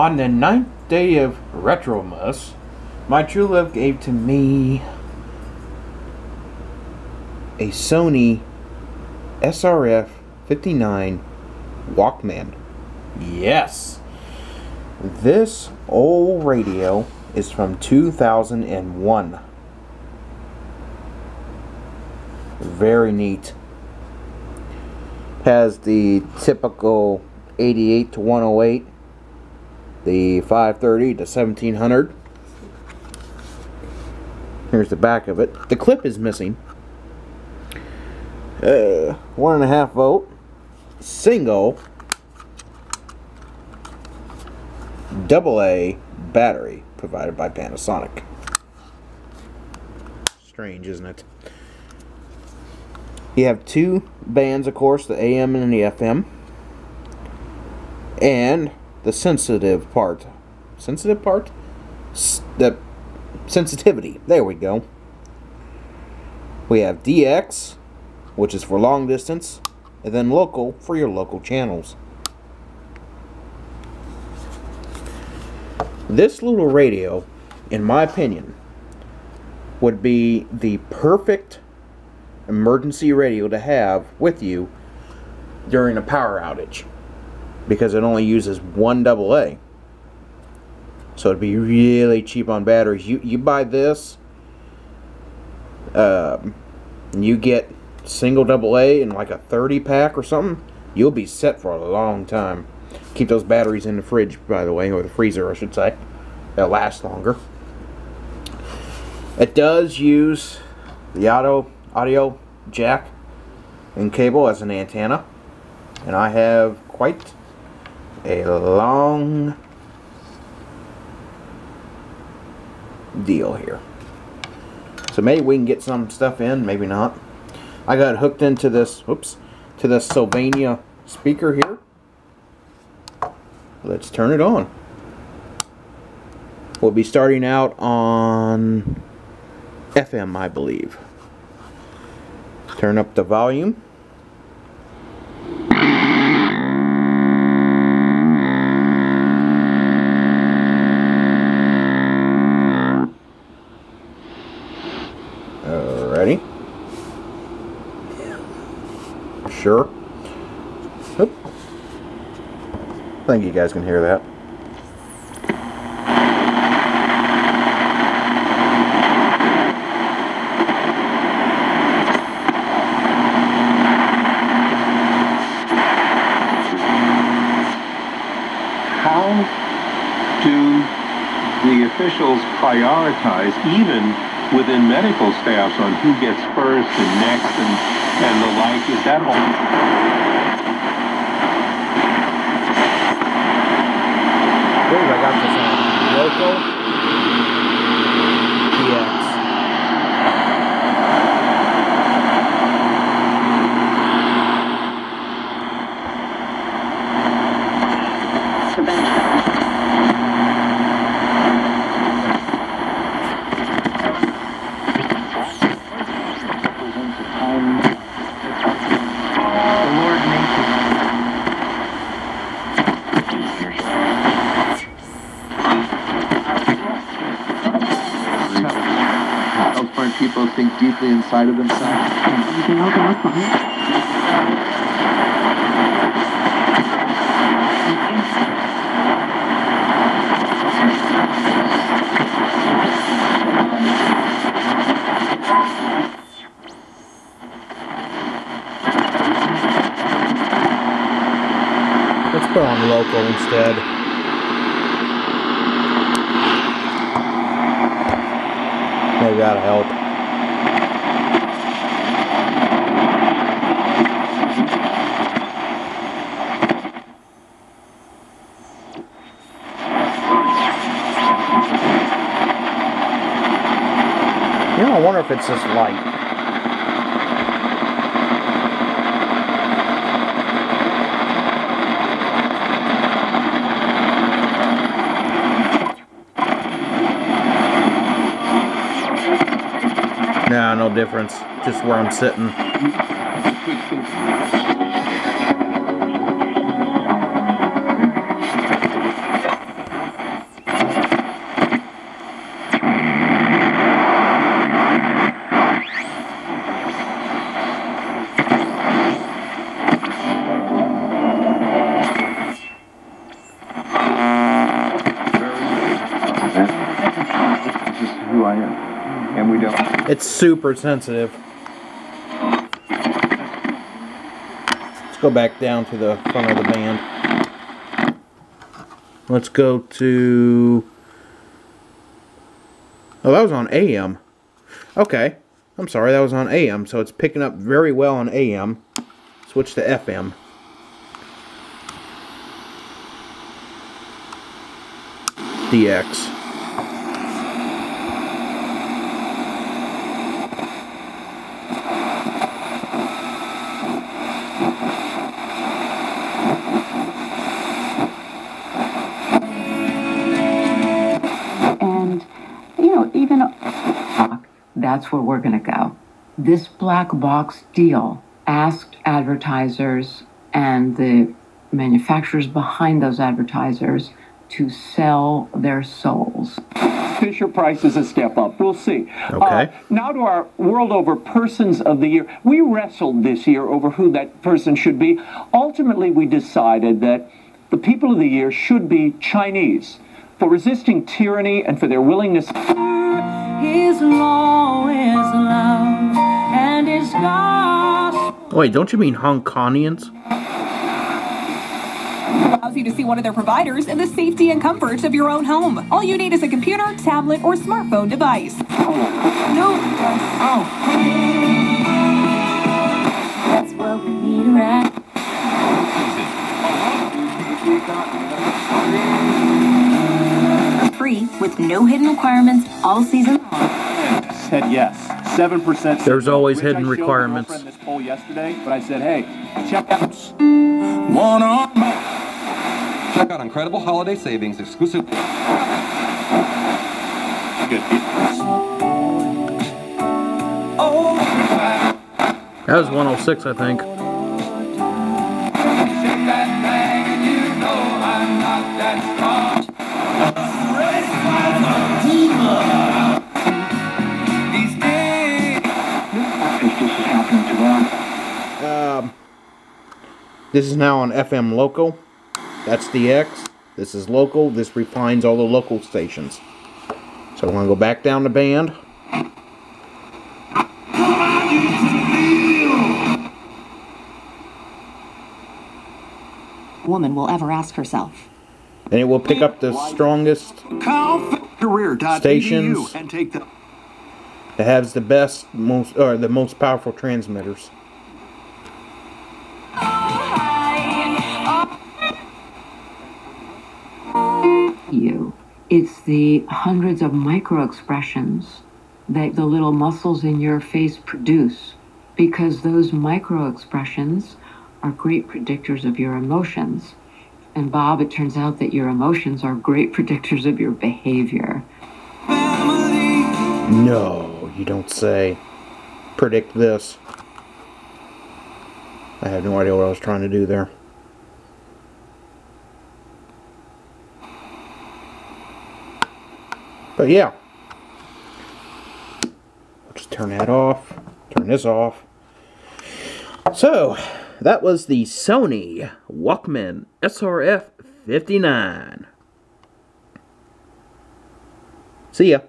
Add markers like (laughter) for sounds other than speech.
On the ninth day of Retromas, my true love gave to me a Sony SRF 59 Walkman. Yes. This old radio is from 2001. Very neat. Has the typical 88 to 108, the 530 to 1700. Here's the back of it. The clip is missing. Uh, one and a half volt, single, double A battery provided by Panasonic. Strange, isn't it? You have two bands, of course, the AM and the FM. And the sensitive part. Sensitive part? S the sensitivity. There we go. We have DX, which is for long distance, and then local for your local channels. This little radio, in my opinion, would be the perfect emergency radio to have with you during a power outage because it only uses one double A. So it'd be really cheap on batteries. You you buy this, um, you get single double A in like a 30 pack or something. You'll be set for a long time. Keep those batteries in the fridge, by the way, or the freezer, I should say. They'll last longer. It does use the auto audio jack and cable as an antenna, and I have quite a long deal here. So maybe we can get some stuff in, maybe not. I got hooked into this, whoops, to this Sylvania speaker here. Let's turn it on. We'll be starting out on FM, I believe. Turn up the volume. Think you guys can hear that. how do the officials prioritize, even within medical staffs, on who gets first and next and, and the like? Is that all? believe I got this on local DX. The Lord makes Helps find people think deeply inside of themselves. You can open up on it. Let's put on local instead. Maybe that'll help. You know, I wonder if it's this light. No, no difference. Just where I'm sitting. This is who I am. And we don't. It's super sensitive. Let's go back down to the front of the band. Let's go to. Oh, that was on AM. Okay. I'm sorry, that was on AM, so it's picking up very well on AM. Switch to FM. DX. That's where we're going to go. This black box deal asked advertisers and the manufacturers behind those advertisers to sell their souls. Fisher Price is a step up. We'll see. Okay. Uh, now to our World Over Persons of the Year. We wrestled this year over who that person should be. Ultimately, we decided that the people of the year should be Chinese for resisting tyranny and for their willingness. Wait, don't you mean Hong Kongians? allows you to see one of their providers in the safety and comforts of your own home. All you need is a computer, tablet, or smartphone device. No. Oh. That's what we need. Free with no hidden requirements all season long. Said yes. Seven percent. There's always hidden requirements. This poll yesterday, but I said, hey, check out. One on Check out incredible holiday savings exclusive. That was 106, I think. Um, this is now on FM local. That's the X. This is local. This refines all the local stations. So I'm going to go back down the band. woman will ever ask herself. And it will pick up the strongest Stations. and take the. that has the best, most, or the most powerful transmitters. You. It's the hundreds of micro expressions that the little muscles in your face produce because those micro expressions are great predictors of your emotions. And Bob, it turns out that your emotions are great (laughs) predictors of your behavior. No, you don't say. Predict this. I have no idea what I was trying to do there. But yeah. I'll just turn that off. Turn this off. So, that was the Sony Walkman SRF 59. See ya.